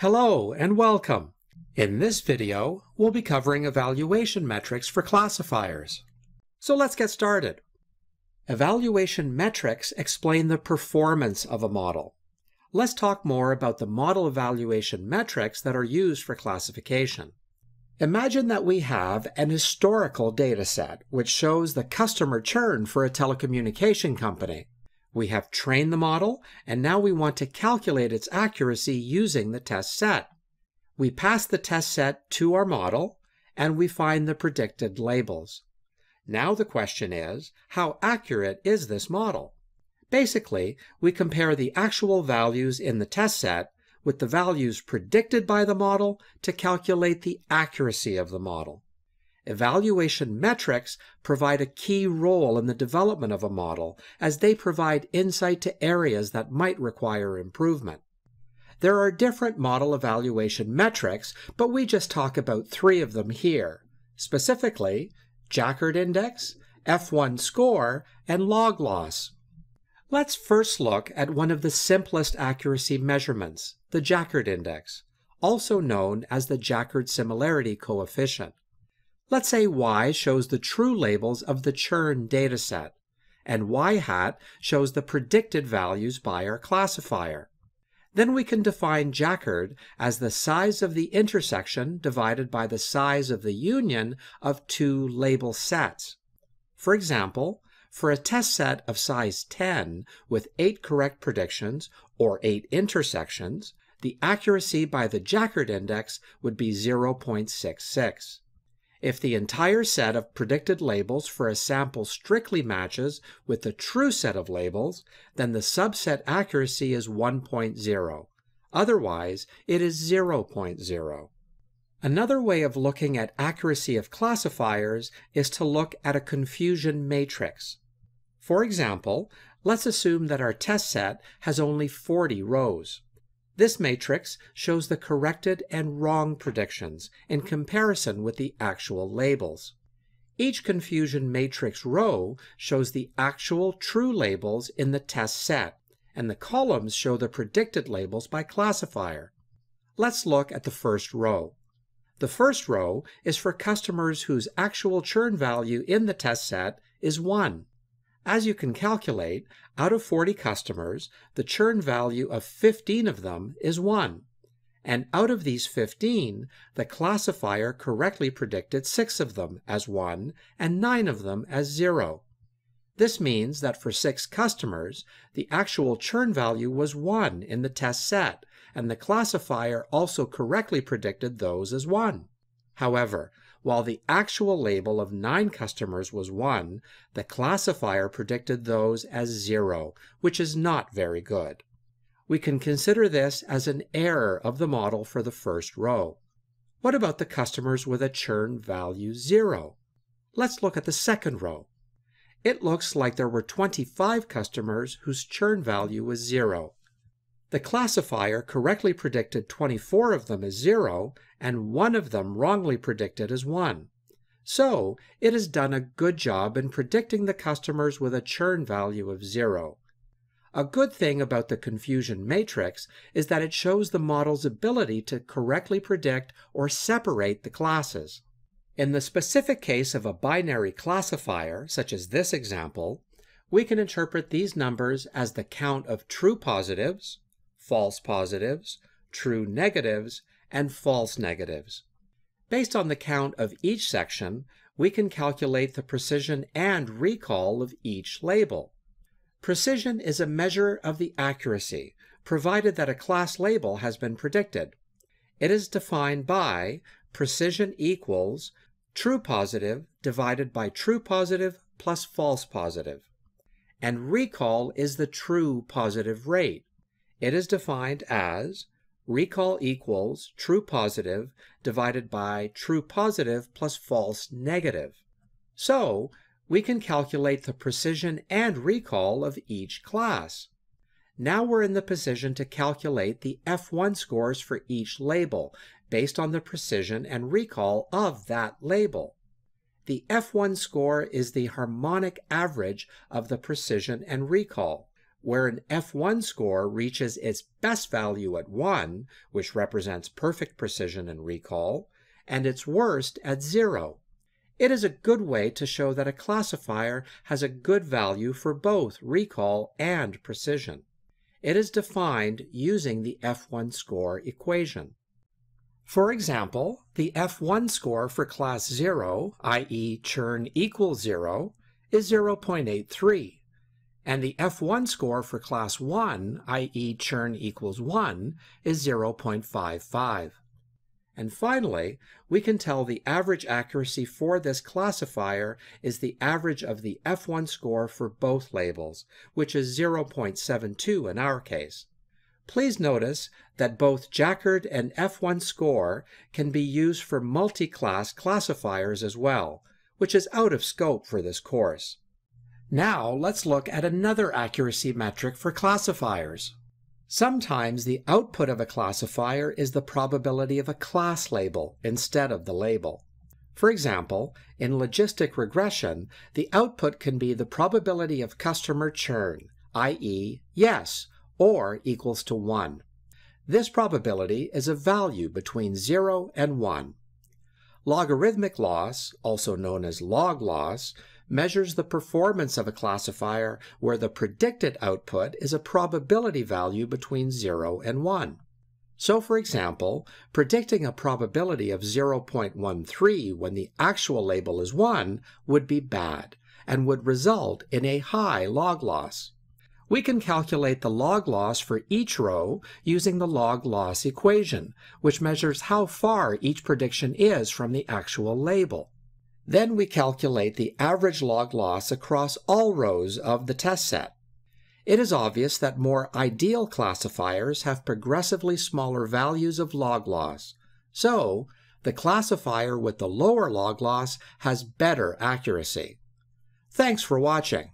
Hello and welcome. In this video, we'll be covering evaluation metrics for classifiers. So let's get started. Evaluation metrics explain the performance of a model. Let's talk more about the model evaluation metrics that are used for classification. Imagine that we have an historical data set which shows the customer churn for a telecommunication company. We have trained the model, and now we want to calculate its accuracy using the test set. We pass the test set to our model, and we find the predicted labels. Now the question is, how accurate is this model? Basically, we compare the actual values in the test set with the values predicted by the model to calculate the accuracy of the model. Evaluation metrics provide a key role in the development of a model as they provide insight to areas that might require improvement. There are different model evaluation metrics, but we just talk about three of them here. Specifically, Jaccard Index, F1 score, and log loss. Let's first look at one of the simplest accuracy measurements, the Jaccard Index, also known as the Jaccard Similarity Coefficient. Let's say y shows the true labels of the churn dataset, and y hat shows the predicted values by our classifier. Then we can define Jaccard as the size of the intersection divided by the size of the union of two label sets. For example, for a test set of size 10 with 8 correct predictions or 8 intersections, the accuracy by the Jaccard index would be 0.66. If the entire set of predicted labels for a sample strictly matches with the true set of labels, then the subset accuracy is 1.0. Otherwise, it is 0.0. Another way of looking at accuracy of classifiers is to look at a confusion matrix. For example, let's assume that our test set has only 40 rows. This matrix shows the corrected and wrong predictions in comparison with the actual labels. Each confusion matrix row shows the actual true labels in the test set, and the columns show the predicted labels by classifier. Let's look at the first row. The first row is for customers whose actual churn value in the test set is 1. As you can calculate, out of 40 customers, the churn value of 15 of them is 1. And out of these 15, the classifier correctly predicted 6 of them as 1 and 9 of them as 0. This means that for 6 customers, the actual churn value was 1 in the test set, and the classifier also correctly predicted those as 1. However, while the actual label of 9 customers was 1, the classifier predicted those as 0, which is not very good. We can consider this as an error of the model for the first row. What about the customers with a churn value 0? Let's look at the second row. It looks like there were 25 customers whose churn value was 0. The classifier correctly predicted 24 of them as 0, and one of them wrongly predicted as 1. So, it has done a good job in predicting the customers with a churn value of 0. A good thing about the confusion matrix is that it shows the model's ability to correctly predict or separate the classes. In the specific case of a binary classifier, such as this example, we can interpret these numbers as the count of true positives, false positives, true negatives, and false negatives. Based on the count of each section, we can calculate the precision and recall of each label. Precision is a measure of the accuracy, provided that a class label has been predicted. It is defined by precision equals true positive divided by true positive plus false positive. And recall is the true positive rate. It is defined as recall equals true positive divided by true positive plus false negative. So, we can calculate the precision and recall of each class. Now we're in the position to calculate the F1 scores for each label based on the precision and recall of that label. The F1 score is the harmonic average of the precision and recall where an F1 score reaches its best value at 1, which represents perfect precision and recall, and its worst at 0. It is a good way to show that a classifier has a good value for both recall and precision. It is defined using the F1 score equation. For example, the F1 score for class 0, i.e. churn equals 0, is 0.83, and the F1 score for class 1, i.e. churn equals 1, is 0.55. And finally, we can tell the average accuracy for this classifier is the average of the F1 score for both labels, which is 0.72 in our case. Please notice that both Jaccard and F1 score can be used for multi-class classifiers as well, which is out of scope for this course. Now let's look at another accuracy metric for classifiers. Sometimes the output of a classifier is the probability of a class label instead of the label. For example, in logistic regression, the output can be the probability of customer churn, i.e., yes, or equals to 1. This probability is a value between 0 and 1. Logarithmic loss, also known as log loss, measures the performance of a classifier where the predicted output is a probability value between 0 and 1. So, for example, predicting a probability of 0.13 when the actual label is 1 would be bad and would result in a high log loss. We can calculate the log loss for each row using the log loss equation, which measures how far each prediction is from the actual label. Then we calculate the average log loss across all rows of the test set. It is obvious that more ideal classifiers have progressively smaller values of log loss. So, the classifier with the lower log loss has better accuracy. Thanks for watching.